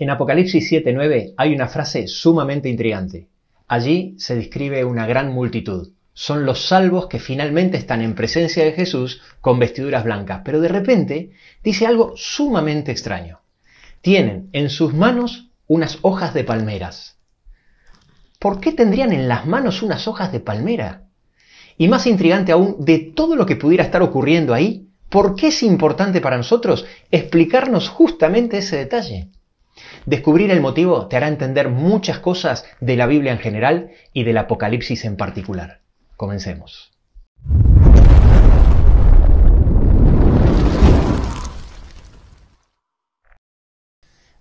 En Apocalipsis 7:9 hay una frase sumamente intrigante. Allí se describe una gran multitud. Son los salvos que finalmente están en presencia de Jesús con vestiduras blancas. Pero de repente dice algo sumamente extraño. Tienen en sus manos unas hojas de palmeras. ¿Por qué tendrían en las manos unas hojas de palmera? Y más intrigante aún, de todo lo que pudiera estar ocurriendo ahí, ¿por qué es importante para nosotros explicarnos justamente ese detalle? Descubrir el motivo te hará entender muchas cosas de la Biblia en general y del Apocalipsis en particular. Comencemos.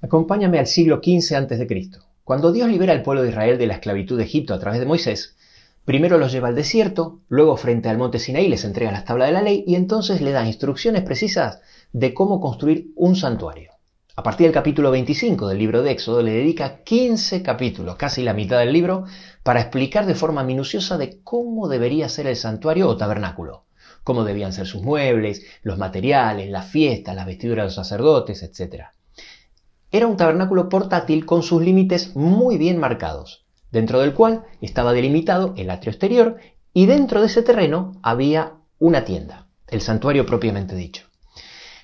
Acompáñame al siglo XV a.C. Cuando Dios libera al pueblo de Israel de la esclavitud de Egipto a través de Moisés, primero los lleva al desierto, luego frente al monte Sinaí les entrega las tablas de la ley y entonces le da instrucciones precisas de cómo construir un santuario. A partir del capítulo 25 del libro de Éxodo le dedica 15 capítulos, casi la mitad del libro, para explicar de forma minuciosa de cómo debería ser el santuario o tabernáculo, cómo debían ser sus muebles, los materiales, las fiestas, las vestiduras de los sacerdotes, etc. Era un tabernáculo portátil con sus límites muy bien marcados, dentro del cual estaba delimitado el atrio exterior y dentro de ese terreno había una tienda, el santuario propiamente dicho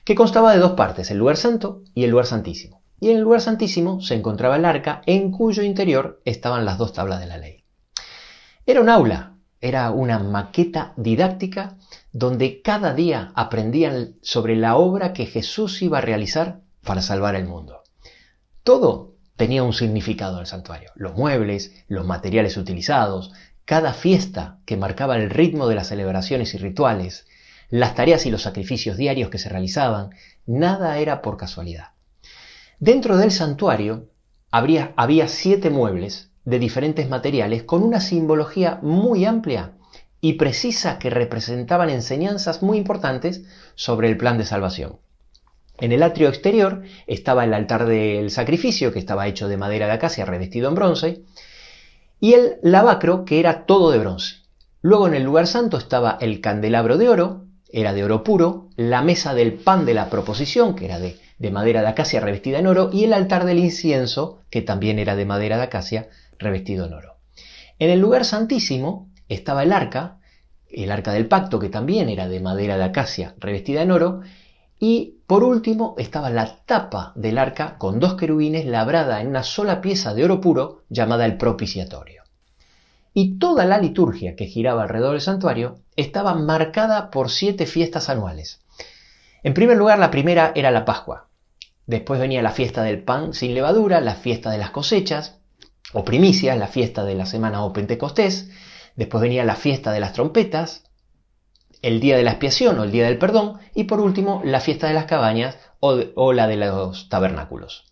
que constaba de dos partes, el lugar santo y el lugar santísimo. Y en el lugar santísimo se encontraba el arca, en cuyo interior estaban las dos tablas de la ley. Era un aula, era una maqueta didáctica donde cada día aprendían sobre la obra que Jesús iba a realizar para salvar el mundo. Todo tenía un significado en el santuario. Los muebles, los materiales utilizados, cada fiesta que marcaba el ritmo de las celebraciones y rituales, las tareas y los sacrificios diarios que se realizaban, nada era por casualidad. Dentro del santuario habría, había siete muebles de diferentes materiales con una simbología muy amplia y precisa que representaban enseñanzas muy importantes sobre el plan de salvación. En el atrio exterior estaba el altar del sacrificio, que estaba hecho de madera de acacia revestido en bronce, y el lavacro, que era todo de bronce. Luego en el lugar santo estaba el candelabro de oro, era de oro puro, la mesa del pan de la proposición, que era de, madera de acacia revestida en oro, y el altar del incienso, que también era de madera de acacia revestido en oro. En el lugar santísimo estaba el arca, el arca del pacto, que también era de madera de acacia revestida en oro, y por último estaba la tapa del arca con dos querubines labrada en una sola pieza de oro puro llamada el propiciatorio y toda la liturgia que giraba alrededor del santuario estaba marcada por siete fiestas anuales. En primer lugar, la primera era la Pascua. Después venía la fiesta del pan sin levadura, la fiesta de las cosechas, o primicias, la fiesta de la semana o Pentecostés. Después venía la fiesta de las trompetas, el día de la expiación o el día del perdón, y por último la fiesta de las cabañas o, o la de los tabernáculos.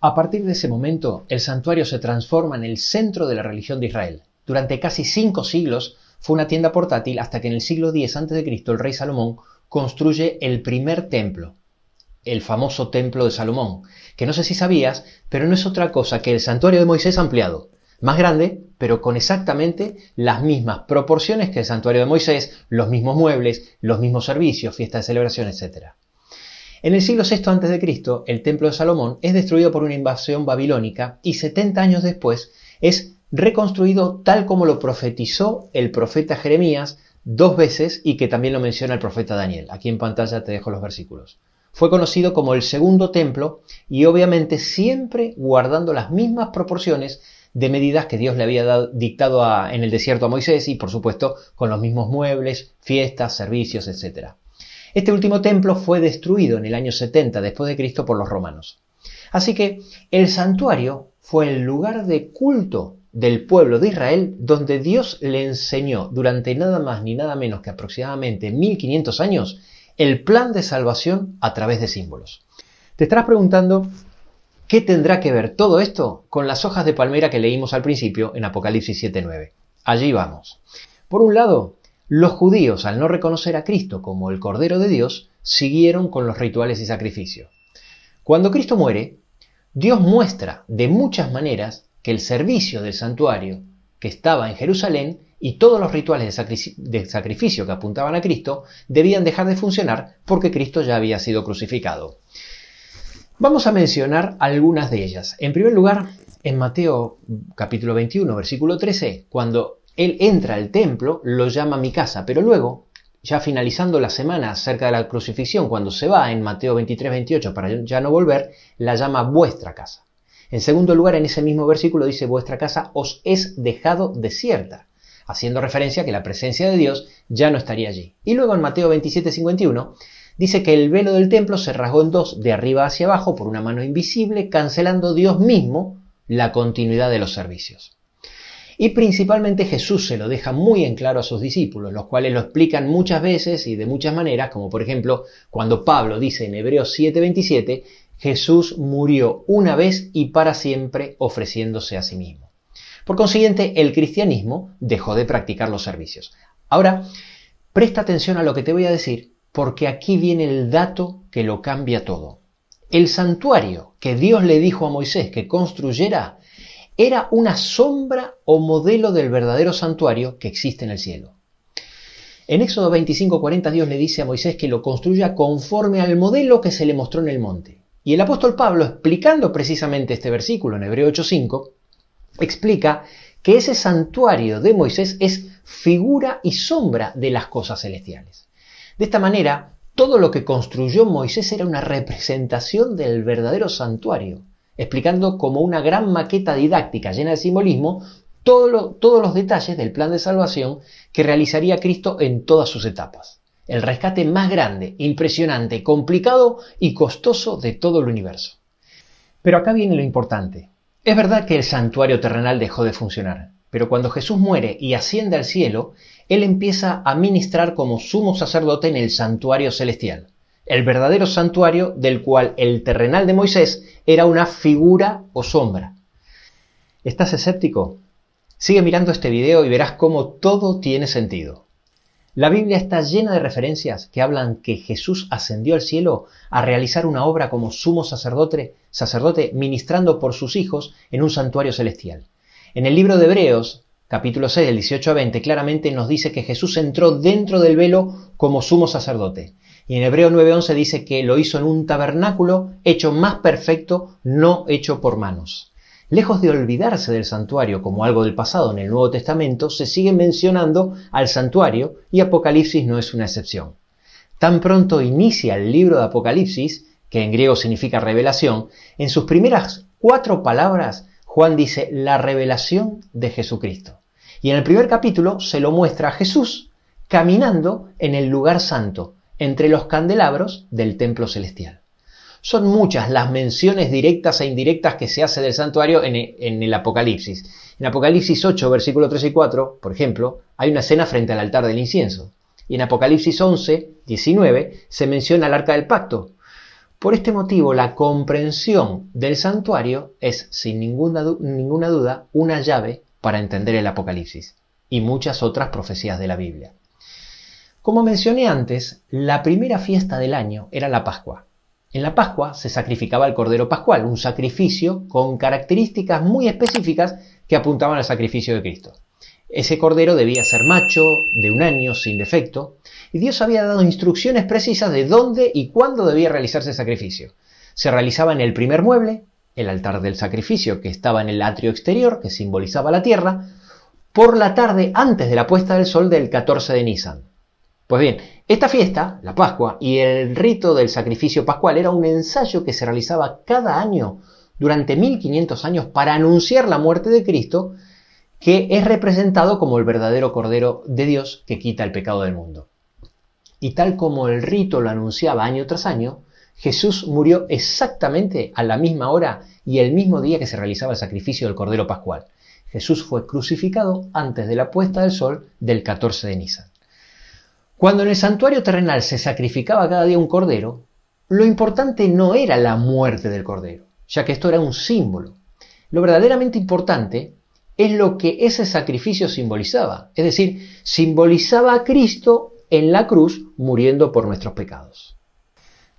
A partir de ese momento, el santuario se transforma en el centro de la religión de Israel. Durante casi cinco siglos fue una tienda portátil hasta que en el siglo X a.C. el rey Salomón construye el primer templo, el famoso templo de Salomón, que no sé si sabías, pero no es otra cosa que el santuario de Moisés ampliado, más grande, pero con exactamente las mismas proporciones que el santuario de Moisés, los mismos muebles, los mismos servicios, fiestas de celebración, etc. En el siglo VI a.C., el templo de Salomón es destruido por una invasión babilónica y 70 años después es reconstruido tal como lo profetizó el profeta Jeremías dos veces y que también lo menciona el profeta Daniel. Aquí en pantalla te dejo los versículos. Fue conocido como el segundo templo y obviamente siempre guardando las mismas proporciones de medidas que Dios le había dictado en el desierto a Moisés y por supuesto con los mismos muebles, fiestas, servicios, etc. Este último templo fue destruido en el año 70 después de Cristo por los romanos. Así que el santuario fue el lugar de culto del pueblo de Israel donde Dios le enseñó durante nada más ni nada menos que aproximadamente 1500 años el plan de salvación a través de símbolos. Te estarás preguntando qué tendrá que ver todo esto con las hojas de palmera que leímos al principio en Apocalipsis 7.9. Allí vamos. Por un lado, los judíos, al no reconocer a Cristo como el Cordero de Dios, siguieron con los rituales y sacrificios. Cuando Cristo muere, Dios muestra de muchas maneras que el servicio del santuario que estaba en Jerusalén y todos los rituales de sacrificio que apuntaban a Cristo debían dejar de funcionar porque Cristo ya había sido crucificado. Vamos a mencionar algunas de ellas. En primer lugar, en Mateo capítulo 21, versículo 13, cuando él entra al templo, lo llama mi casa, pero luego, ya finalizando la semana cerca de la crucifixión, cuando se va en Mateo 23, 28 para ya no volver, la llama vuestra casa. En segundo lugar, en ese mismo versículo dice, vuestra casa os es dejado desierta, haciendo referencia a que la presencia de Dios ya no estaría allí. Y luego en Mateo 27, 51, dice que el velo del templo se rasgó en dos, de arriba hacia abajo, por una mano invisible, cancelando Dios mismo la continuidad de los servicios. Y principalmente Jesús se lo deja muy en claro a sus discípulos, los cuales lo explican muchas veces y de muchas maneras, como por ejemplo cuando Pablo dice en Hebreos 7:27 Jesús murió una vez y para siempre ofreciéndose a sí mismo. Por consiguiente, el cristianismo dejó de practicar los servicios. Ahora, presta atención a lo que te voy a decir, porque aquí viene el dato que lo cambia todo. El santuario que Dios le dijo a Moisés que construyera era una sombra o modelo del verdadero santuario que existe en el cielo. En Éxodo 25:40 Dios le dice a Moisés que lo construya conforme al modelo que se le mostró en el monte. Y el apóstol Pablo, explicando precisamente este versículo en Hebreo 8.5, explica que ese santuario de Moisés es figura y sombra de las cosas celestiales. De esta manera, todo lo que construyó Moisés era una representación del verdadero santuario, explicando como una gran maqueta didáctica llena de simbolismo todos los detalles del plan de salvación que realizaría Cristo en todas sus etapas el rescate más grande, impresionante, complicado y costoso de todo el universo. Pero acá viene lo importante. Es verdad que el santuario terrenal dejó de funcionar, pero cuando Jesús muere y asciende al cielo, Él empieza a ministrar como sumo sacerdote en el santuario celestial, el verdadero santuario del cual el terrenal de Moisés era una figura o sombra. ¿Estás escéptico? Sigue mirando este video y verás cómo todo tiene sentido. La Biblia está llena de referencias que hablan que Jesús ascendió al cielo a realizar una obra como sumo sacerdote, sacerdote ministrando por sus hijos en un santuario celestial. En el libro de Hebreos, capítulo 6, del 18 a 20, claramente nos dice que Jesús entró dentro del velo como sumo sacerdote. Y en Hebreo 9:11 dice que lo hizo en un tabernáculo hecho más perfecto, no hecho por manos. Lejos de olvidarse del santuario como algo del pasado en el Nuevo Testamento, se sigue mencionando al santuario y Apocalipsis no es una excepción. Tan pronto inicia el libro de Apocalipsis, que en griego significa revelación, en sus primeras cuatro palabras Juan dice la revelación de Jesucristo. Y en el primer capítulo se lo muestra a Jesús caminando en el lugar santo, entre los candelabros del templo celestial. Son muchas las menciones directas e indirectas que se hace del santuario en, el Apocalipsis. En Apocalipsis 8, versículos 3 y 4, por ejemplo, hay una escena frente al altar del incienso. Y en Apocalipsis 11, 19, se menciona el arca del pacto. Por este motivo, la comprensión del santuario es, sin ninguna duda, una llave para entender el Apocalipsis y muchas otras profecías de la Biblia. Como mencioné antes, la primera fiesta del año era la Pascua. En la Pascua se sacrificaba el Cordero Pascual, un sacrificio con características muy específicas que apuntaban al sacrificio de Cristo. Ese cordero debía ser macho, de un año, sin defecto, y Dios había dado instrucciones precisas de dónde y cuándo debía realizarse el sacrificio. Se realizaba en el primer mueble, el altar del sacrificio que estaba en el atrio exterior, que simbolizaba la tierra, por la tarde antes de la puesta del sol del 14 de Nisan. Pues bien, esta fiesta, la Pascua, y el rito del sacrificio pascual era un ensayo que se realizaba cada año durante 1500 años para anunciar la muerte de Cristo, que es representado como el verdadero Cordero de Dios que quita el pecado del mundo. Y tal como el rito lo anunciaba año tras año, Jesús murió exactamente a la misma hora y el mismo día que se realizaba el sacrificio del Cordero Pascual. Jesús fue crucificado antes de la puesta del sol del 14 de Nisan. Cuando en el santuario terrenal se sacrificaba cada día un cordero, lo importante no era la muerte del cordero, ya que esto era un símbolo. Lo verdaderamente importante es lo que ese sacrificio simbolizaba, es decir, simbolizaba a Cristo en la cruz muriendo por nuestros pecados.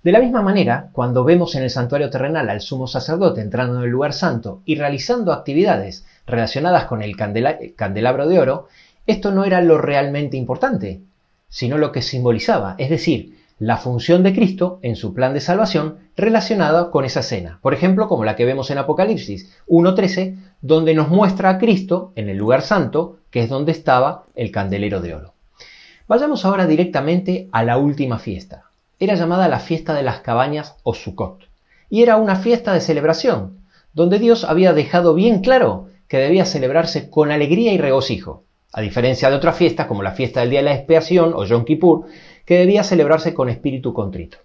De la misma manera, cuando vemos en el santuario terrenal al sumo sacerdote entrando en el lugar santo y realizando actividades relacionadas con el candelabro de oro, esto no era lo realmente importante, sino lo que simbolizaba, es decir, la función de Cristo en su plan de salvación relacionada con esa escena. Por ejemplo, como la que vemos en Apocalipsis 1.13, donde nos muestra a Cristo en el lugar santo, que es donde estaba el candelero de oro. Vayamos ahora directamente a la última fiesta. Era llamada la fiesta de las cabañas o Sukkot, y era una fiesta de celebración, donde Dios había dejado bien claro que debía celebrarse con alegría y regocijo, a diferencia de otras fiestas como la fiesta del día de la expiación o Yom Kippur, que debía celebrarse con espíritu contrito.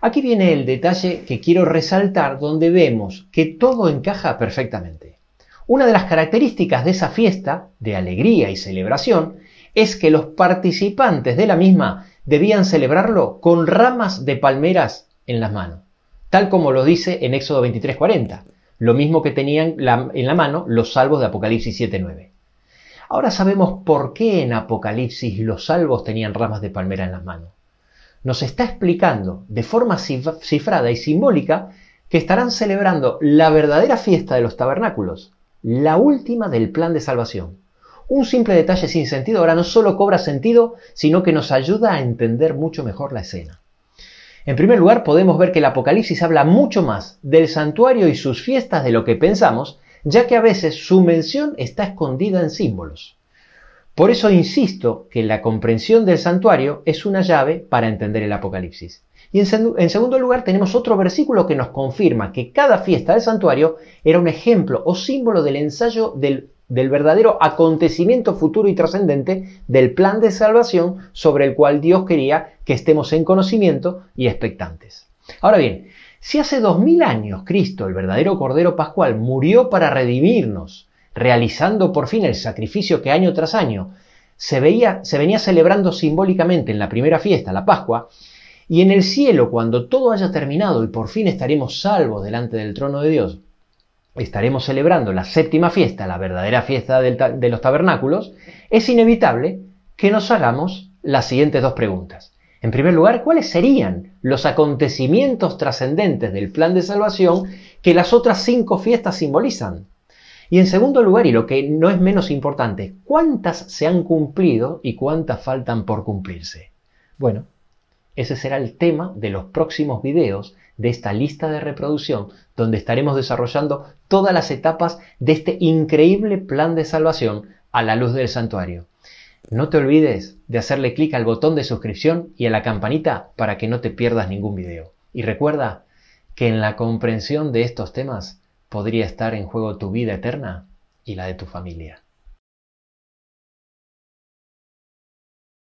Aquí viene el detalle que quiero resaltar donde vemos que todo encaja perfectamente. Una de las características de esa fiesta, de alegría y celebración, es que los participantes de la misma debían celebrarlo con ramas de palmeras en las manos, tal como lo dice en Éxodo 23:40, lo mismo que tenían en la mano los salvos de Apocalipsis 7:9. Ahora sabemos por qué en Apocalipsis los salvos tenían ramas de palmera en las manos. Nos está explicando de forma cifrada y simbólica que estarán celebrando la verdadera fiesta de los tabernáculos, la última del plan de salvación. Un simple detalle sin sentido ahora no solo cobra sentido, sino que nos ayuda a entender mucho mejor la escena. En primer lugar, podemos ver que el Apocalipsis habla mucho más del santuario y sus fiestas de lo que pensamos ya que a veces su mención está escondida en símbolos. Por eso insisto que la comprensión del santuario es una llave para entender el Apocalipsis. Y en, segundo lugar tenemos otro versículo que nos confirma que cada fiesta del santuario era un ejemplo o símbolo del ensayo del, verdadero acontecimiento futuro y trascendente del plan de salvación sobre el cual Dios quería que estemos en conocimiento y expectantes. Ahora bien, si hace dos mil años Cristo, el verdadero Cordero Pascual, murió para redimirnos, realizando por fin el sacrificio que año tras año se, venía celebrando simbólicamente en la primera fiesta, la Pascua, y en el cielo, cuando todo haya terminado y por fin estaremos salvos delante del trono de Dios, estaremos celebrando la séptima fiesta, la verdadera fiesta de los tabernáculos, es inevitable que nos hagamos las siguientes dos preguntas. En primer lugar, ¿cuáles serían los acontecimientos trascendentes del plan de salvación que las otras cinco fiestas simbolizan? Y en segundo lugar, y lo que no es menos importante, ¿cuántas se han cumplido y cuántas faltan por cumplirse? Bueno, ese será el tema de los próximos videos de esta lista de reproducción, donde estaremos desarrollando todas las etapas de este increíble plan de salvación a la luz del santuario. No te olvides de hacerle clic al botón de suscripción y a la campanita para que no te pierdas ningún video. Y recuerda que en la comprensión de estos temas podría estar en juego tu vida eterna y la de tu familia.